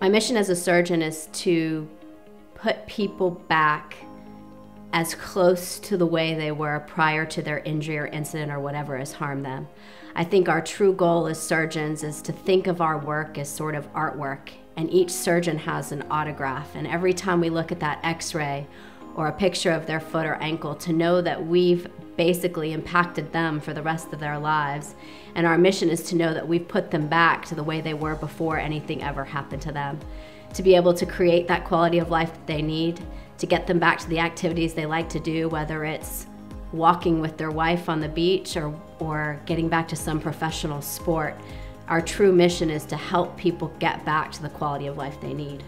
My mission as a surgeon is to put people back as close to the way they were prior to their injury or incident or whatever has harmed them. I think our true goal as surgeons is to think of our work as sort of artwork, and each surgeon has an autograph. And every time we look at that x ray or a picture of their foot or ankle, to know that we've basically impacted them for the rest of their lives. And our mission is to know that we've put them back to the way they were before anything ever happened to them. To be able to create that quality of life that they need, to get them back to the activities they like to do, whether it's walking with their wife on the beach or, or getting back to some professional sport. Our true mission is to help people get back to the quality of life they need.